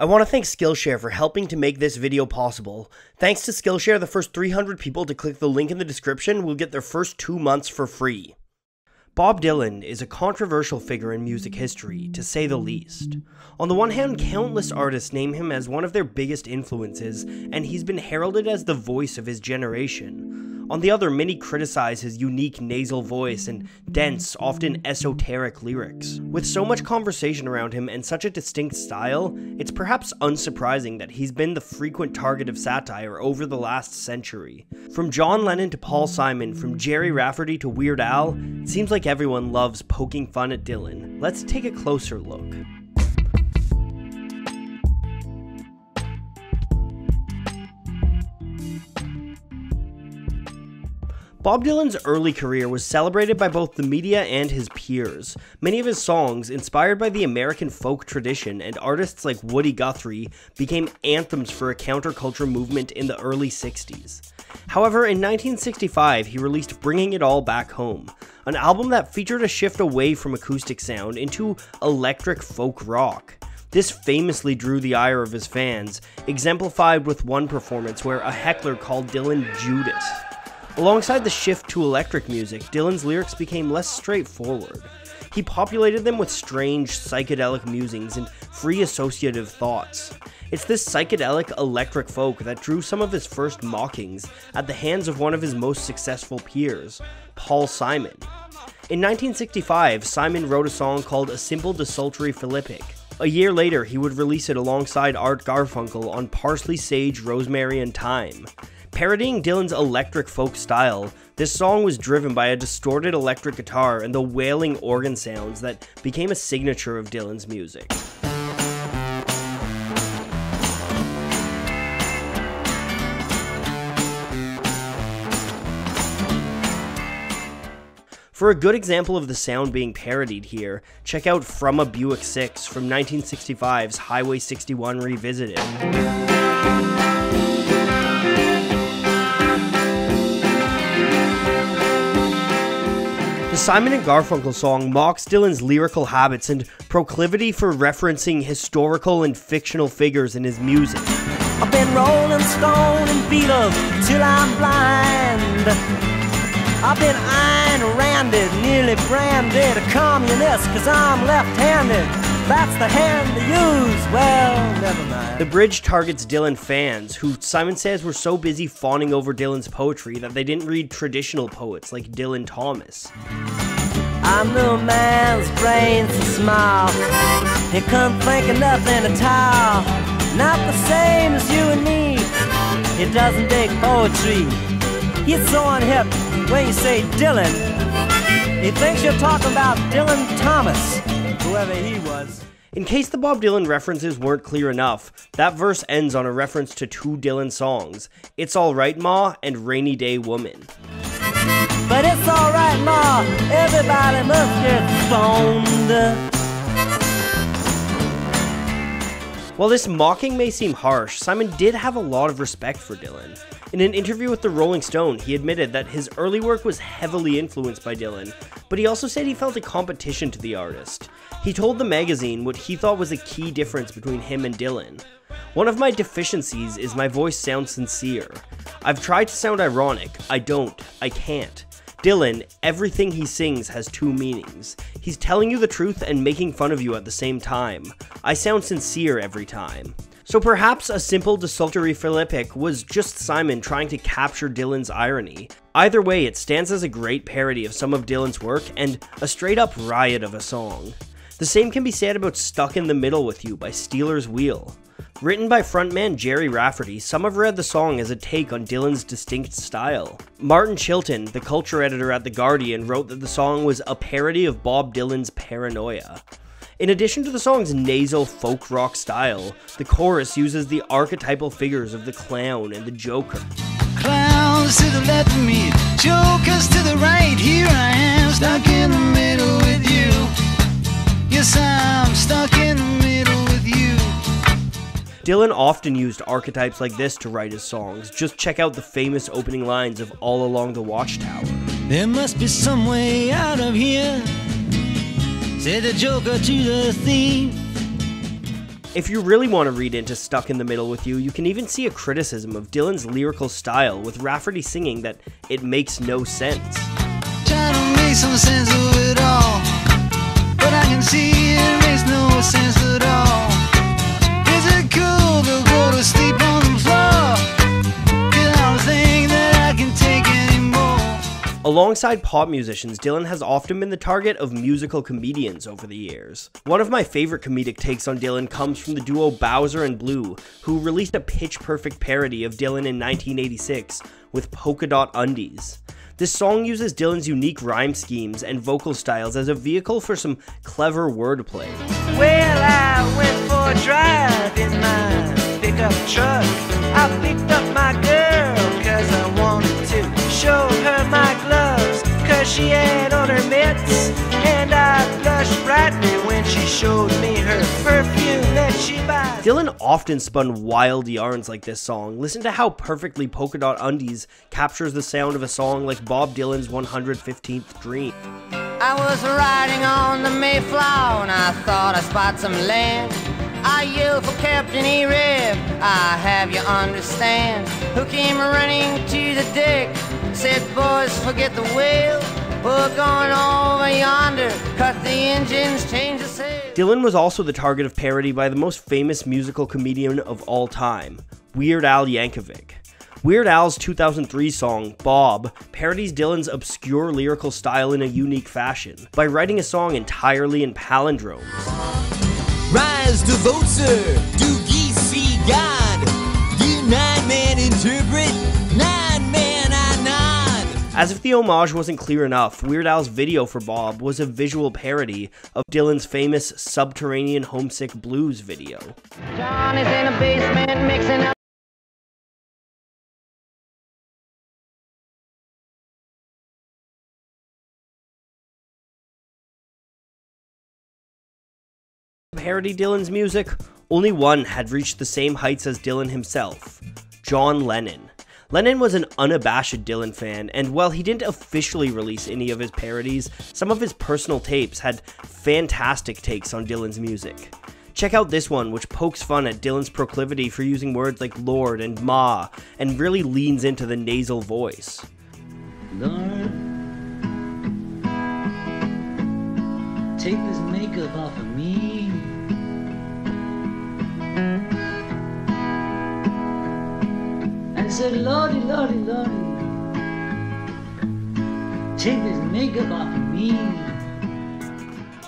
I want to thank Skillshare for helping to make this video possible. Thanks to Skillshare, the first 300 people to click the link in the description will get their first two months for free. Bob Dylan is a controversial figure in music history, to say the least. On the one hand, countless artists name him as one of their biggest influences, and he's been heralded as the voice of his generation. On the other, many criticize his unique nasal voice and dense, often esoteric lyrics. With so much conversation around him and such a distinct style, it's perhaps unsurprising that he's been the frequent target of satire over the last century. From John Lennon to Paul Simon, from Gerry Rafferty to Weird Al, it seems like everyone loves poking fun at Dylan. Let's take a closer look. Bob Dylan's early career was celebrated by both the media and his peers. Many of his songs, inspired by the American folk tradition and artists like Woody Guthrie, became anthems for a counterculture movement in the early 60s. However, in 1965, he released Bringing It All Back Home, an album that featured a shift away from acoustic sound into electric folk rock. This famously drew the ire of his fans, exemplified with one performance where a heckler called Dylan Judas. Alongside the shift to electric music, Dylan's lyrics became less straightforward. He populated them with strange psychedelic musings and free associative thoughts. It's this psychedelic electric folk that drew some of his first mockings at the hands of one of his most successful peers, Paul Simon. In 1965, Simon wrote a song called A Simple Desultory Philippic. A year later, he would release it alongside Art Garfunkel on Parsley, Sage, Rosemary, and Thyme. Parodying Dylan's electric folk style, this song was driven by a distorted electric guitar and the wailing organ sounds that became a signature of Dylan's music. For a good example of the sound being parodied here, check out From a Buick 6 from 1965's Highway 61 Revisited. Simon and Garfunkel song mocks Dylan's lyrical habits and proclivity for referencing historical and fictional figures in his music. I've been Rolling Stone and Beatles till I'm blind. I've been Ayn Randed, nearly branded a communist cause I'm left-handed that's the hand to use. Well, never mind. The bridge targets Dylan fans, who Simon says were so busy fawning over Dylan's poetry that they didn't read traditional poets like Dylan Thomas. I'm no man's brains to smile. He couldn't think of nothing at all. Not the same as you and me. He doesn't dig poetry. He's so unhip when you say Dylan. He thinks you're talking about Dylan Thomas whoever he was. In case the Bob Dylan references weren't clear enough, that verse ends on a reference to two Dylan songs It's Alright Ma and Rainy Day Woman. But it's alright Ma, everybody must get stoned. While this mocking may seem harsh, Simon did have a lot of respect for Dylan. In an interview with the Rolling Stone, he admitted that his early work was heavily influenced by Dylan, but he also said he felt a competition to the artist. He told the magazine what he thought was a key difference between him and Dylan. One of my deficiencies is my voice sounds sincere. I've tried to sound ironic, I don't, I can't. Dylan, everything he sings has two meanings. He's telling you the truth and making fun of you at the same time. I sound sincere every time. So perhaps a simple desultory philippic was just Simon trying to capture Dylan's irony. Either way, it stands as a great parody of some of Dylan's work and a straight up riot of a song. The same can be said about Stuck in the Middle with You by Stealers Wheel. Written by frontman Gerry Rafferty, some have read the song as a take on Dylan's distinct style. Martin Chilton, the culture editor at The Guardian, wrote that the song was a parody of Bob Dylan's Paranoia. In addition to the song's nasal folk rock style, the chorus uses the archetypal figures of the clown and the joker. Clowns to the left of me, jokers to the right, here I am, stuck in the middle with you. Yes, I'm stuck in Dylan often used archetypes like this to write his songs. Just check out the famous opening lines of All Along the Watchtower. There must be some way out of here, said the Joker to the thief. If you really want to read into Stuck in the Middle with You, you can even see a criticism of Dylan's lyrical style, with Rafferty singing that it makes no sense. Trying to make some sense of it all. But I can see it makes no sense Alongside pop musicians, Dylan has often been the target of musical comedians over the years. One of my favorite comedic takes on Dylan comes from the duo Bowser and Blue, who released a pitch perfect parody of Dylan in 1986 with Polka Dot Undies. This song uses Dylan's unique rhyme schemes and vocal styles as a vehicle for some clever wordplay. Well, I went for a drive in my pickup truck. I picked up my girl cause I wanted to show her my she had on her mitts. And I blushed brightly when she showed me her perfume that she buys. Dylan often spun wild yarns like this song. Listen to how perfectly Polka Dot Undies captures the sound of a song like Bob Dylan's 115th Dream. I was riding on the Mayflower and I thought I spot some land. I yelled for Captain Arab, I have you understand. Who came running to the deck, said, boys, forget the whale. We're going over yonder, cut the engines, change the sail. Dylan was also the target of parody by the most famous musical comedian of all time, Weird Al Yankovic. Weird Al's 2003 song, Bob, parodies Dylan's obscure lyrical style in a unique fashion by writing a song entirely in palindromes. Rise to vote, sir. Do As if the homage wasn't clear enough, Weird Al's video for Bob was a visual parody of Dylan's famous Subterranean Homesick Blues video. John is in a basement mixing up. parody Dylan's music, only one had reached the same heights as Dylan himself John Lennon. Lennon was an unabashed Dylan fan, and while he didn't officially release any of his parodies, some of his personal tapes had fantastic takes on Dylan's music. Check out this one, which pokes fun at Dylan's proclivity for using words like Lord and Ma, and really leans into the nasal voice. Lord, take this makeup off of me. I said, Lordy, Lordy, Lordy, take this makeup off of me.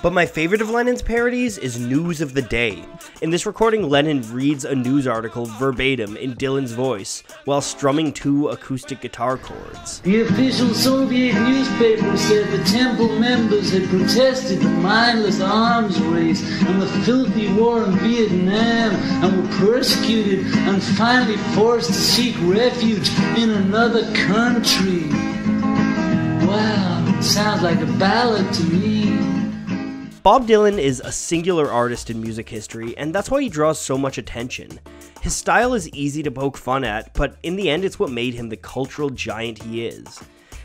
But my favorite of Lennon's parodies is News of the Day. In this recording, Lennon reads a news article verbatim in Dylan's voice while strumming two acoustic guitar chords. The official Soviet newspaper said the temple members had protested the mindless arms race and the filthy war in Vietnam and were persecuted and finally forced to seek refuge in another country. Wow, sounds like a ballad to me. Bob Dylan is a singular artist in music history, and that's why he draws so much attention. His style is easy to poke fun at, but in the end, it's what made him the cultural giant he is.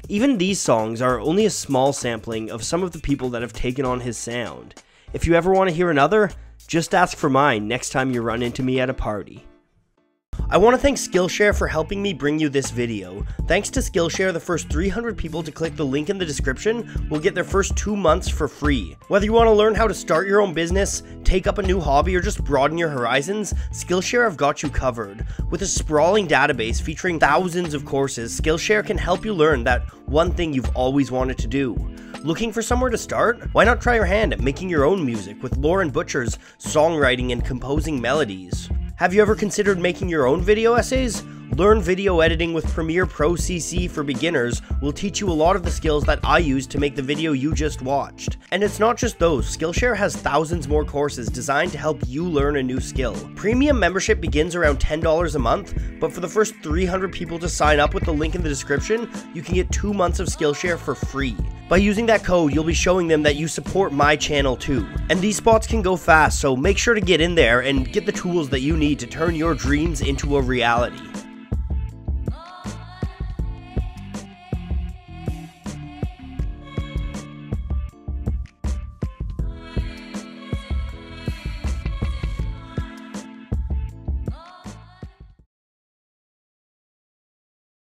Even these songs are only a small sampling of some of the people that have taken on his sound. If you ever want to hear another, just ask for mine next time you run into me at a party. I want to thank Skillshare for helping me bring you this video. Thanks to Skillshare, the first 300 people to click the link in the description will get their first two months for free. Whether you want to learn how to start your own business, take up a new hobby, or just broaden your horizons, Skillshare have got you covered. With a sprawling database featuring thousands of courses, Skillshare can help you learn that one thing you've always wanted to do. Looking for somewhere to start? Why not try your hand at making your own music with Lauren Butcher's songwriting and composing melodies? Have you ever considered making your own video essays? Learn video editing with Premiere Pro CC for beginners will teach you a lot of the skills that I use to make the video you just watched. And it's not just those, Skillshare has thousands more courses designed to help you learn a new skill. Premium membership begins around $10 a month, but for the first 300 people to sign up with the link in the description, you can get 2 months of Skillshare for free. By using that code, you'll be showing them that you support my channel too. And these spots can go fast, so make sure to get in there and get the tools that you need to turn your dreams into a reality.